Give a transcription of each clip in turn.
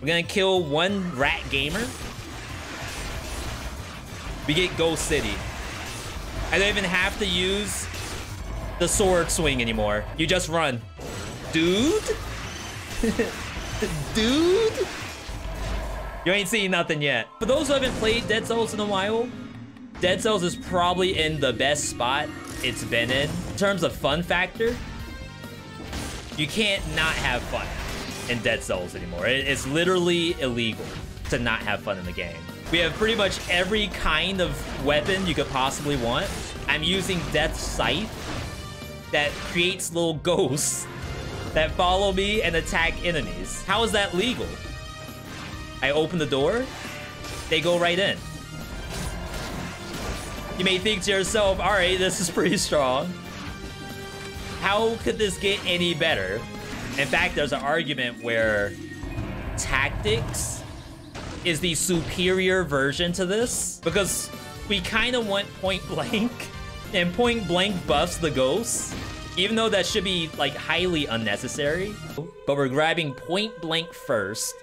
We're gonna kill one rat gamer. We get Ghost City. I don't even have to use the sword swing anymore. You just run. Dude? Dude? You ain't seen nothing yet. For those who haven't played Dead Cells in a while, Dead Cells is probably in the best spot it's been in. In terms of fun factor, you can't not have fun in Dead Cells anymore. It's literally illegal to not have fun in the game. We have pretty much every kind of weapon you could possibly want. I'm using Death Scythe that creates little ghosts that follow me and attack enemies. How is that legal? I open the door, they go right in. You may think to yourself, all right, this is pretty strong. How could this get any better? In fact, there's an argument where tactics is the superior version to this because we kind of want point blank and point blank buffs the ghosts even though that should be like highly unnecessary. But we're grabbing point blank first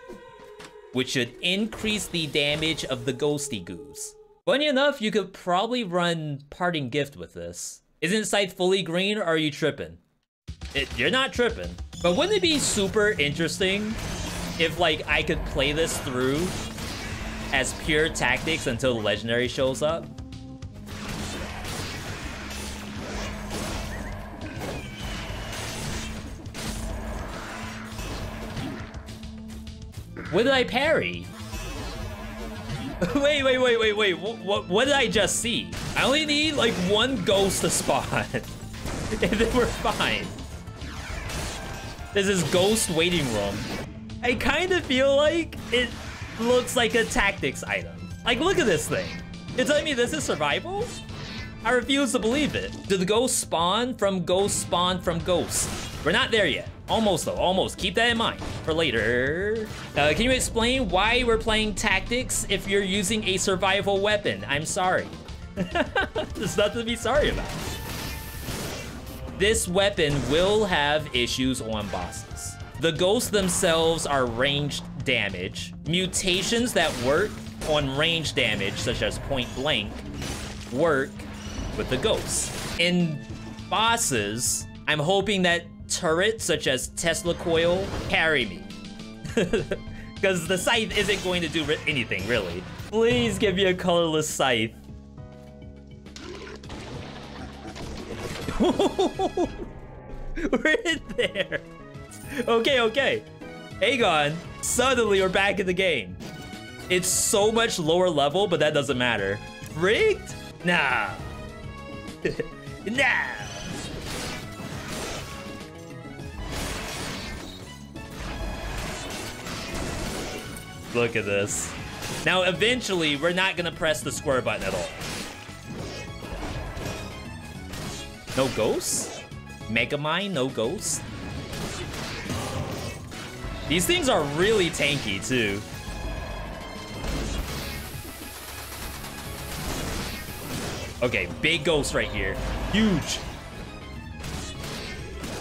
which should increase the damage of the ghosty goose funny enough you could probably run parting gift with this. Isn't scythe fully green or are you tripping? It, you're not tripping but wouldn't it be super interesting if like I could play this through as pure tactics until the legendary shows up. What did I parry? wait, wait, wait, wait, wait. What, what, what did I just see? I only need like one ghost to spawn. and then we're fine. This is ghost waiting room. I kind of feel like it looks like a tactics item. Like, look at this thing. You're telling me this is survival? I refuse to believe it. Do the ghosts spawn from ghosts spawn from ghosts? We're not there yet. Almost though, almost. Keep that in mind for later. Uh, can you explain why we're playing tactics if you're using a survival weapon? I'm sorry. There's nothing to be sorry about. This weapon will have issues on bosses. The ghosts themselves are ranged damage. Mutations that work on range damage, such as point blank, work with the ghosts. In bosses, I'm hoping that turrets such as Tesla Coil carry me. Because the scythe isn't going to do anything, really. Please give me a colorless scythe. We're in there. Okay, okay. Aegon, suddenly we're back in the game. It's so much lower level, but that doesn't matter. Rigged? Nah. nah. Look at this. Now, eventually, we're not gonna press the square button at all. No ghosts? Megamind, no ghosts? These things are really tanky, too. Okay, big ghost right here. Huge.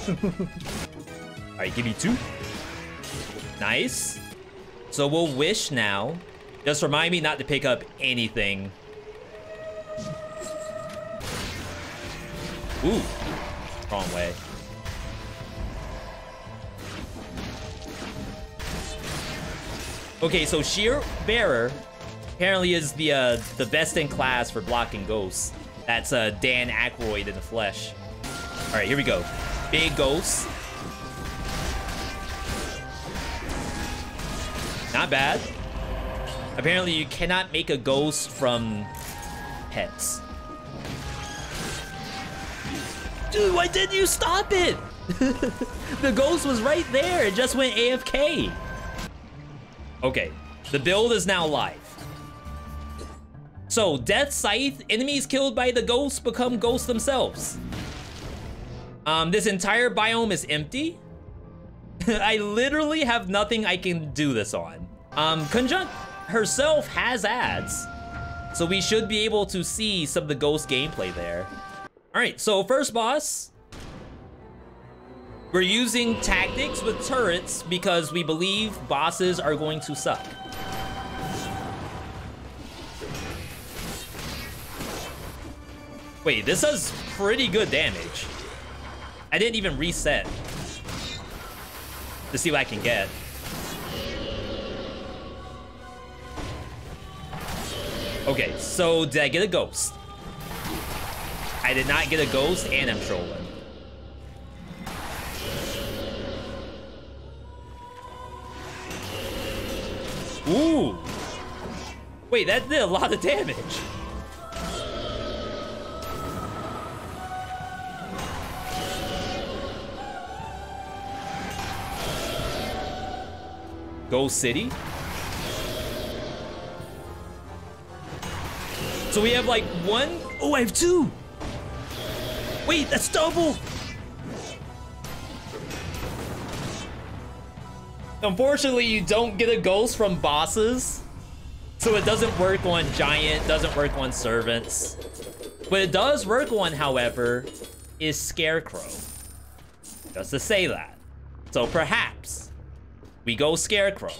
Alright, give me two. Nice. So we'll wish now. Just remind me not to pick up anything. Ooh. Wrong way. Okay, so Sheer Bearer apparently is the uh, the best in class for blocking ghosts. That's uh, Dan Aykroyd in the flesh. All right, here we go. Big ghosts. Not bad. Apparently, you cannot make a ghost from pets. Dude, why didn't you stop it? the ghost was right there. It just went AFK. Okay, the build is now live. So, Death Scythe, enemies killed by the ghosts become ghosts themselves. Um, this entire biome is empty. I literally have nothing I can do this on. Um, Conjunct herself has ads. So we should be able to see some of the ghost gameplay there. All right, so first boss. We're using tactics with turrets because we believe bosses are going to suck. Wait, this does pretty good damage. I didn't even reset to see what I can get. Okay, so did I get a ghost? I did not get a ghost and I'm trolling. Ooh. Wait, that did a lot of damage. Ghost City? So we have like one. Oh, I have two. Wait, that's double. Unfortunately, you don't get a ghost from bosses. So it doesn't work on giant, doesn't work on servants. What it does work on, however, is Scarecrow. Just to say that. So perhaps we go Scarecrow.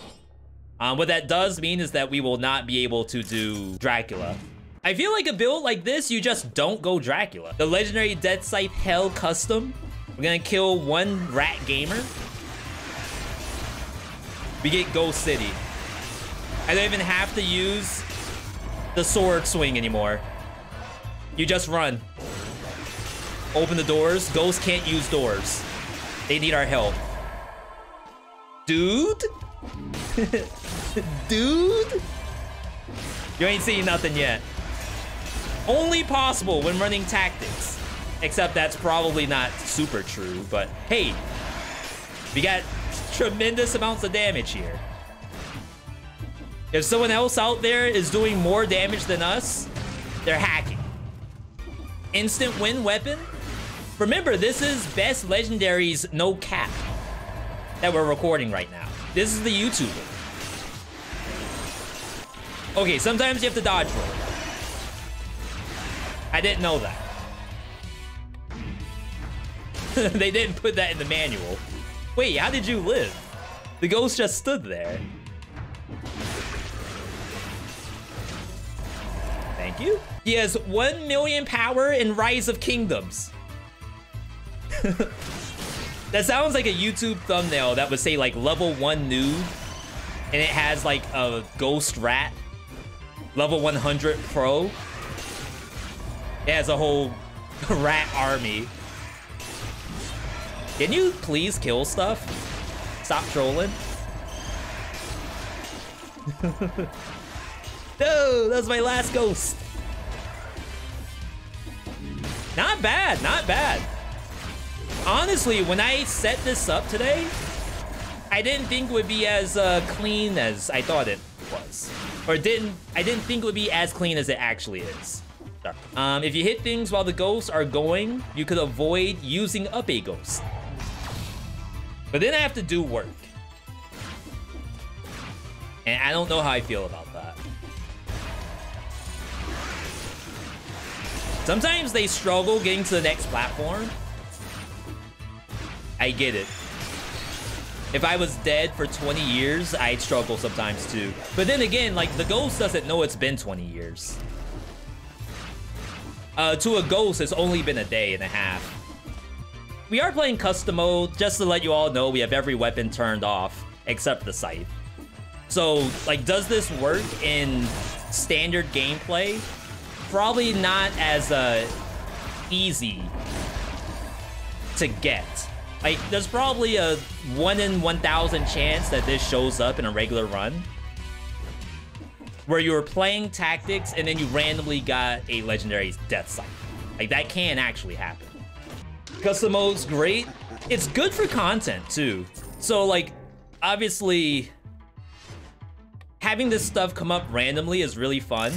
Um, what that does mean is that we will not be able to do Dracula. I feel like a build like this, you just don't go Dracula. The legendary Dead Scythe Hell Custom. We're gonna kill one rat gamer. We get Ghost City. I don't even have to use the sword swing anymore. You just run. Open the doors. Ghosts can't use doors. They need our help. Dude? Dude? You ain't seen nothing yet. Only possible when running tactics. Except that's probably not super true, but hey, we got tremendous amounts of damage here. If someone else out there is doing more damage than us, they're hacking. Instant win weapon? Remember, this is best legendaries no cap that we're recording right now. This is the YouTuber. Okay, sometimes you have to dodge roll. I didn't know that. they didn't put that in the manual. Wait, how did you live? The ghost just stood there. Thank you. He has 1 million power in Rise of Kingdoms. that sounds like a YouTube thumbnail that would say like level 1 noob. And it has like a ghost rat. Level 100 pro. It has a whole rat army. Can you please kill stuff? Stop trolling. no, that's my last ghost. Not bad, not bad. Honestly, when I set this up today, I didn't think it would be as uh, clean as I thought it was. Or didn't I didn't think it would be as clean as it actually is. Um, if you hit things while the ghosts are going, you could avoid using up a ghost. But then I have to do work. And I don't know how I feel about that. Sometimes they struggle getting to the next platform. I get it. If I was dead for 20 years, I'd struggle sometimes too. But then again, like, the ghost doesn't know it's been 20 years. Uh, to a ghost, it's only been a day and a half. We are playing custom mode, just to let you all know we have every weapon turned off, except the scythe. So, like, does this work in standard gameplay? Probably not as uh, easy to get. Like, there's probably a 1 in 1,000 chance that this shows up in a regular run where you were playing tactics and then you randomly got a legendary death scythe. Like that can actually happen. Custom mode's great. It's good for content too. So like, obviously, having this stuff come up randomly is really fun.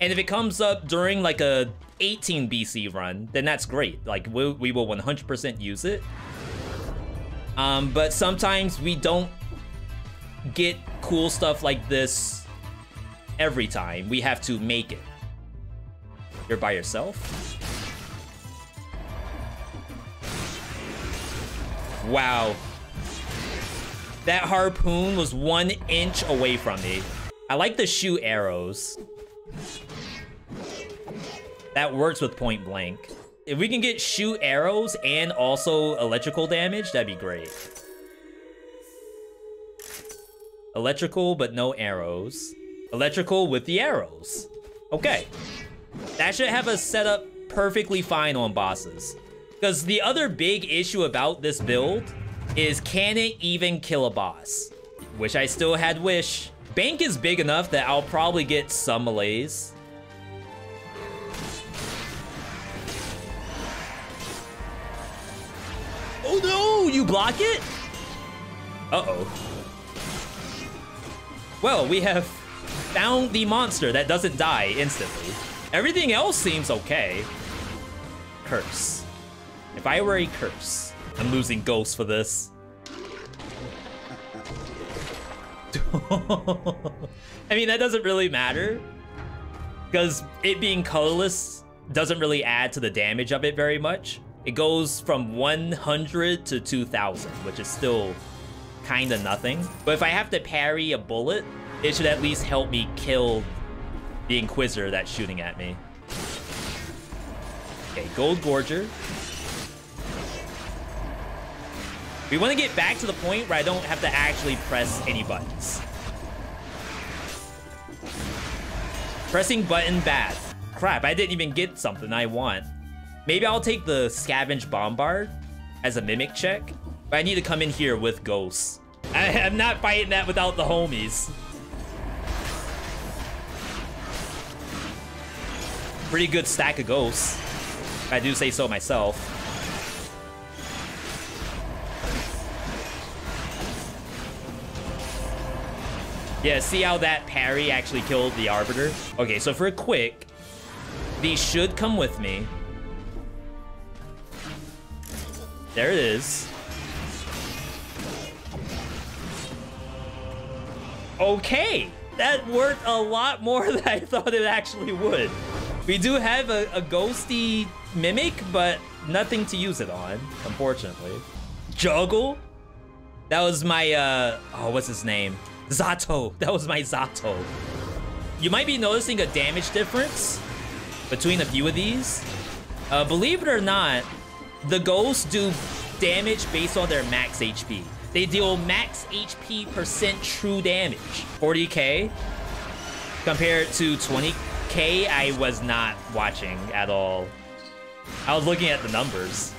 And if it comes up during like a 18 BC run, then that's great. Like we, we will 100% use it. Um, but sometimes we don't get cool stuff like this every time. We have to make it. You're by yourself? Wow. That harpoon was one inch away from me. I like the shoot arrows. That works with point blank. If we can get shoot arrows and also electrical damage, that'd be great. Electrical, but no arrows. Electrical with the arrows. Okay. That should have us set up perfectly fine on bosses. Because the other big issue about this build is can it even kill a boss? Wish I still had Wish. Bank is big enough that I'll probably get some malaise. Oh no, you block it? Uh-oh. Well, we have found the monster that doesn't die instantly. Everything else seems okay. Curse. If I were a curse, I'm losing ghosts for this. I mean, that doesn't really matter. Because it being colorless doesn't really add to the damage of it very much. It goes from 100 to 2000, which is still kind of nothing. But if I have to parry a bullet, it should at least help me kill the Inquisitor that's shooting at me. Okay, Gold Gorger. We want to get back to the point where I don't have to actually press any buttons. Pressing button bad. Crap, I didn't even get something I want. Maybe I'll take the Scavenge Bombard as a mimic check, but I need to come in here with ghosts. I, am not fighting that without the homies. Pretty good stack of ghosts. I do say so myself. Yeah, see how that parry actually killed the Arbiter? Okay, so for a quick, these should come with me. There it is. Okay, that worked a lot more than I thought it actually would. We do have a, a ghosty mimic, but nothing to use it on, unfortunately. Juggle? That was my, uh, oh, what's his name? Zato. That was my Zato. You might be noticing a damage difference between a few of these. Uh, believe it or not, the ghosts do damage based on their max HP. They deal max HP percent true damage. 40k compared to 20k, I was not watching at all. I was looking at the numbers.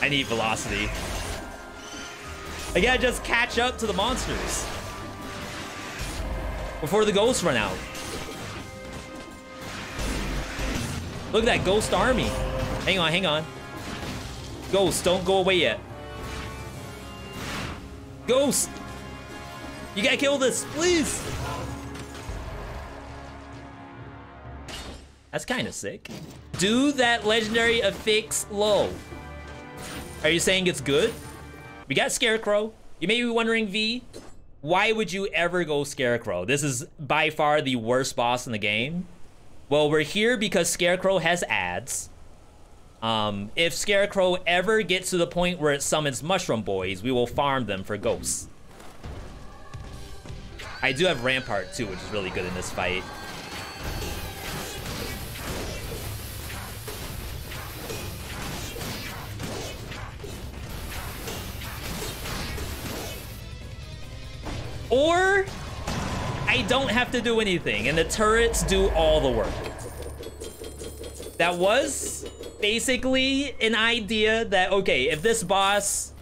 I need velocity. I gotta just catch up to the monsters. Before the ghosts run out. Look at that ghost army. Hang on, hang on. Ghost, don't go away yet. Ghost! You gotta kill this, please! That's kind of sick. Do that legendary affix low. Are you saying it's good? We got Scarecrow. You may be wondering, V, why would you ever go Scarecrow? This is by far the worst boss in the game. Well, we're here because Scarecrow has ads. Um, if Scarecrow ever gets to the point where it summons Mushroom Boys, we will farm them for ghosts. I do have Rampart too, which is really good in this fight. Or I don't have to do anything and the turrets do all the work. That was basically an idea that, okay, if this boss,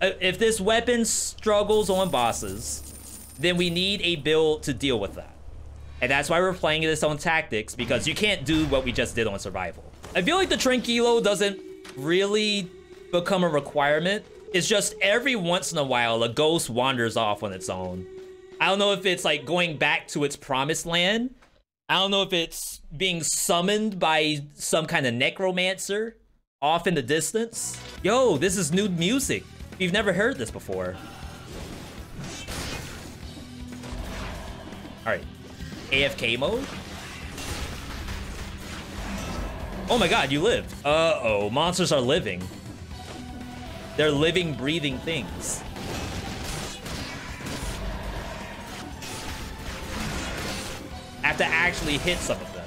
uh, if this weapon struggles on bosses, then we need a build to deal with that. And that's why we're playing this on tactics, because you can't do what we just did on survival. I feel like the Tranquilo doesn't really become a requirement it's just every once in a while, a ghost wanders off on its own. I don't know if it's like going back to its promised land. I don't know if it's being summoned by some kind of necromancer off in the distance. Yo, this is new music. You've never heard this before. All right, AFK mode. Oh my god, you lived. Uh-oh, monsters are living. They're living, breathing things. I have to actually hit some of them.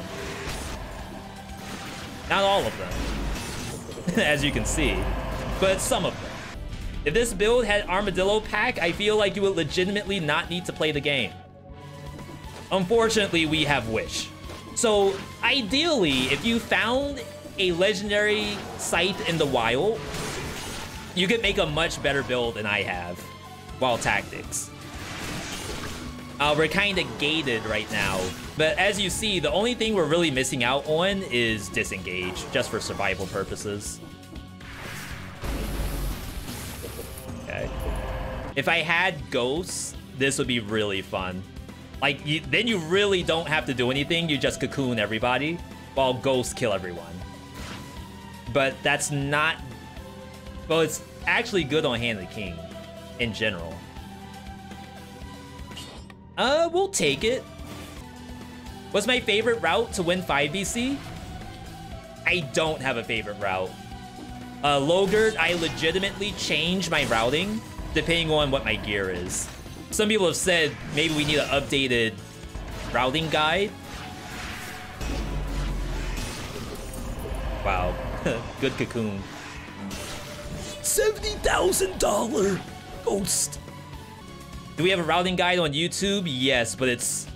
Not all of them, as you can see, but some of them. If this build had Armadillo Pack, I feel like you would legitimately not need to play the game. Unfortunately, we have Wish. So, ideally, if you found a legendary scythe in the wild, you could make a much better build than I have. while Tactics. Uh, we're kind of gated right now. But as you see, the only thing we're really missing out on is Disengage, just for survival purposes. Okay. If I had Ghosts, this would be really fun. Like, you, then you really don't have to do anything. You just cocoon everybody, while Ghosts kill everyone. But that's not... Well, it's actually good on Hand of the King, in general. Uh, we'll take it. What's my favorite route to win 5BC? I don't have a favorite route. Uh, Logert, I legitimately change my routing depending on what my gear is. Some people have said maybe we need an updated routing guide. Wow, good cocoon. $70,000 ghost. Do we have a routing guide on YouTube? Yes, but it's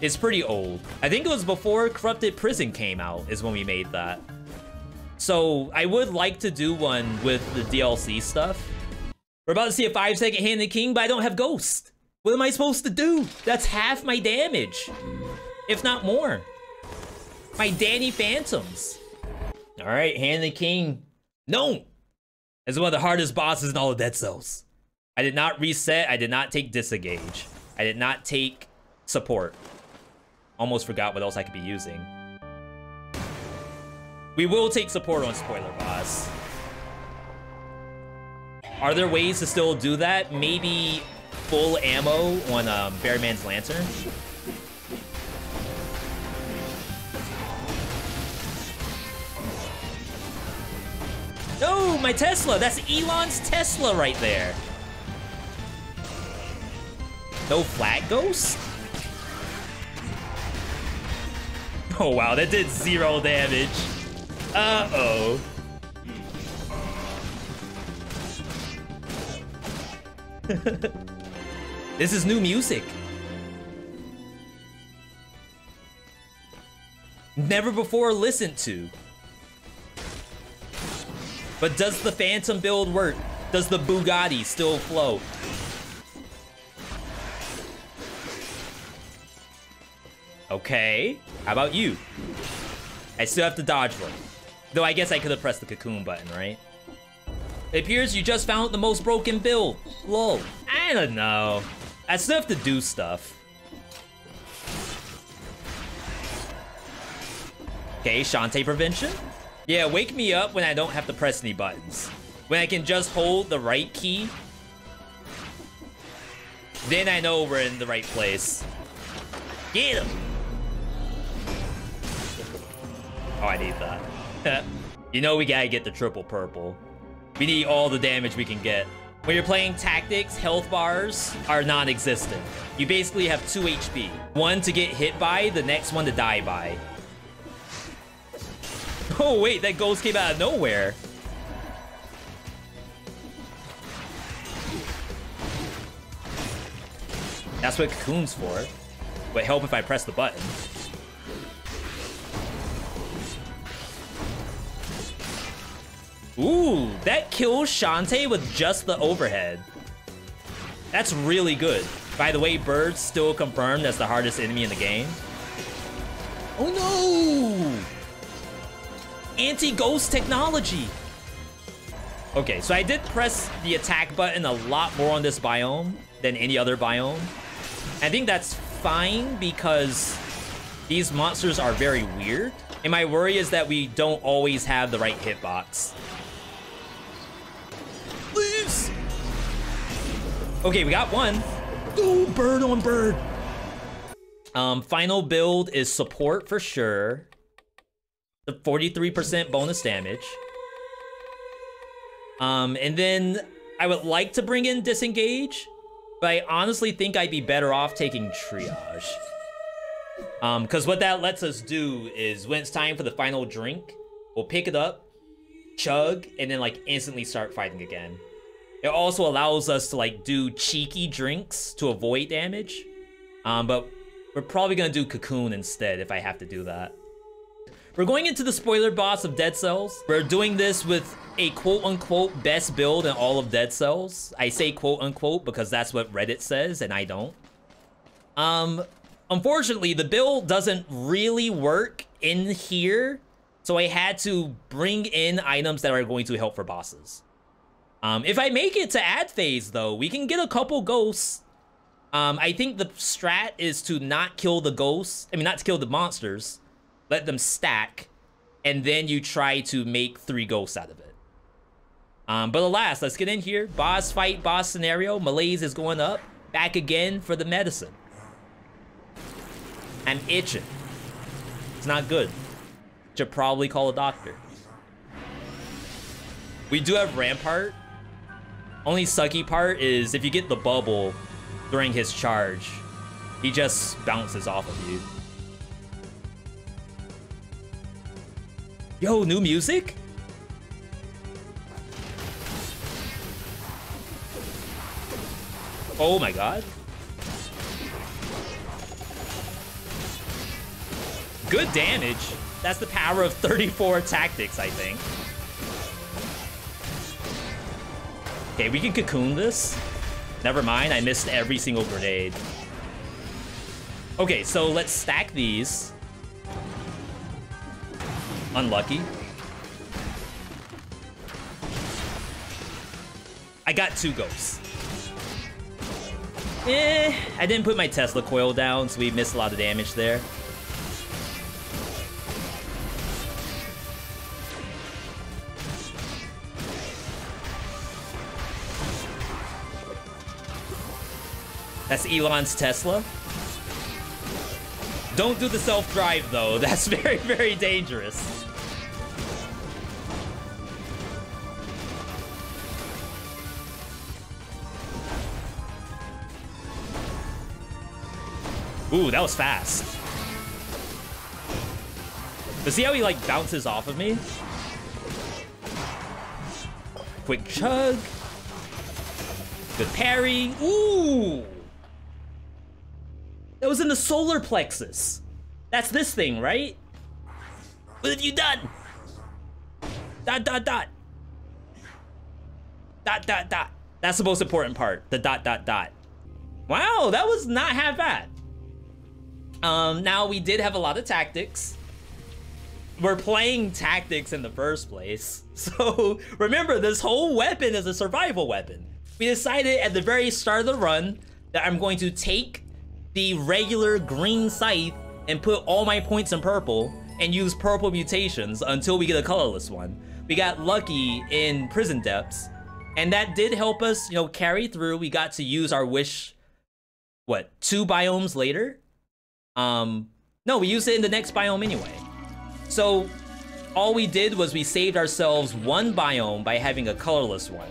it's pretty old. I think it was before Corrupted Prison came out is when we made that. So I would like to do one with the DLC stuff. We're about to see a 5 second Hand King, but I don't have Ghost. What am I supposed to do? That's half my damage. If not more. My Danny Phantoms. All right, Hand the King. No! As one of the hardest bosses in all of Dead Cells. I did not reset. I did not take disengage. I did not take support. Almost forgot what else I could be using. We will take support on spoiler boss. Are there ways to still do that? Maybe full ammo on um, Ferryman's Lantern? No, my Tesla! That's Elon's Tesla right there! No flat ghost? Oh wow, that did zero damage. Uh-oh. this is new music. Never before listened to. But does the Phantom build work? Does the Bugatti still float? Okay. How about you? I still have to dodge one. Though I guess I could have pressed the cocoon button, right? It appears you just found the most broken build. Lol. I don't know. I still have to do stuff. Okay, Shantae prevention? Yeah, wake me up when I don't have to press any buttons. When I can just hold the right key. Then I know we're in the right place. Get him! Oh, I need that. you know we gotta get the triple purple. We need all the damage we can get. When you're playing tactics, health bars are non-existent. You basically have 2 HP. One to get hit by, the next one to die by. Oh wait, that ghost came out of nowhere. That's what Cocoon's for. Would help if I press the button. Ooh, that kills Shantae with just the overhead. That's really good. By the way, Bird's still confirmed as the hardest enemy in the game. Oh no! Anti-ghost technology! Okay, so I did press the attack button a lot more on this biome than any other biome. I think that's fine because these monsters are very weird. And my worry is that we don't always have the right hitbox. Please. Okay, we got one. Ooh, bird on bird. Um, final build is support for sure. The 43% bonus damage. Um, and then I would like to bring in Disengage, but I honestly think I'd be better off taking Triage. Um, because what that lets us do is when it's time for the final drink, we'll pick it up, chug, and then like instantly start fighting again. It also allows us to like do cheeky drinks to avoid damage. Um, but we're probably gonna do Cocoon instead if I have to do that. We're going into the spoiler boss of Dead Cells. We're doing this with a quote-unquote best build in all of Dead Cells. I say quote-unquote because that's what Reddit says and I don't. Um, unfortunately, the build doesn't really work in here, so I had to bring in items that are going to help for bosses. Um, if I make it to ad phase, though, we can get a couple ghosts. Um, I think the strat is to not kill the ghosts. I mean, not to kill the monsters, let them stack, and then you try to make three ghosts out of it. Um, but alas, let's get in here. Boss fight, boss scenario. Malaise is going up. Back again for the medicine. I'm itching. It's not good. Should probably call a doctor. We do have Rampart. Only sucky part is if you get the bubble during his charge, he just bounces off of you. Yo, new music? Oh my god. Good damage. That's the power of 34 tactics, I think. Okay, we can cocoon this. Never mind, I missed every single grenade. Okay, so let's stack these. Unlucky. I got two ghosts. Eh, I didn't put my Tesla coil down, so we missed a lot of damage there. That's Elon's Tesla. Don't do the self-drive, though. That's very, very dangerous. Ooh, that was fast. But see how he, like, bounces off of me? Quick chug. Good parry. Ooh! That was in the solar plexus. That's this thing, right? What have you done? Dot, dot, dot. Dot, dot, dot. That's the most important part. The dot, dot, dot. Wow, that was not half bad. Um, now, we did have a lot of tactics. We're playing tactics in the first place. So, remember, this whole weapon is a survival weapon. We decided at the very start of the run that I'm going to take the regular green scythe and put all my points in purple and use purple mutations until we get a colorless one. We got lucky in Prison Depths, and that did help us, you know, carry through. We got to use our wish, what, two biomes later? Um, no, we used it in the next biome anyway. So all we did was we saved ourselves one biome by having a colorless one.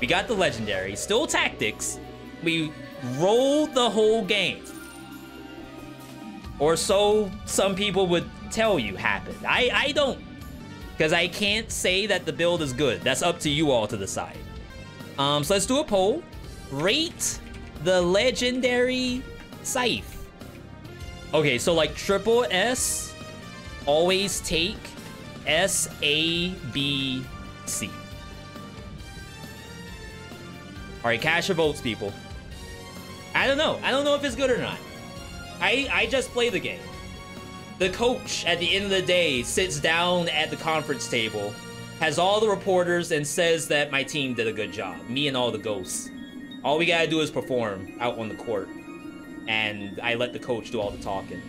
We got the legendary, still tactics. We rolled the whole game. Or so some people would tell you happened. I, I don't. Because I can't say that the build is good. That's up to you all to decide. Um, so let's do a poll. Rate the legendary Scythe. Okay, so like triple S, always take S, A, B, C. All right, cash your votes, people. I don't know. I don't know if it's good or not. I, I just play the game. The coach, at the end of the day, sits down at the conference table, has all the reporters, and says that my team did a good job. Me and all the ghosts. All we gotta do is perform out on the court. And I let the coach do all the talking.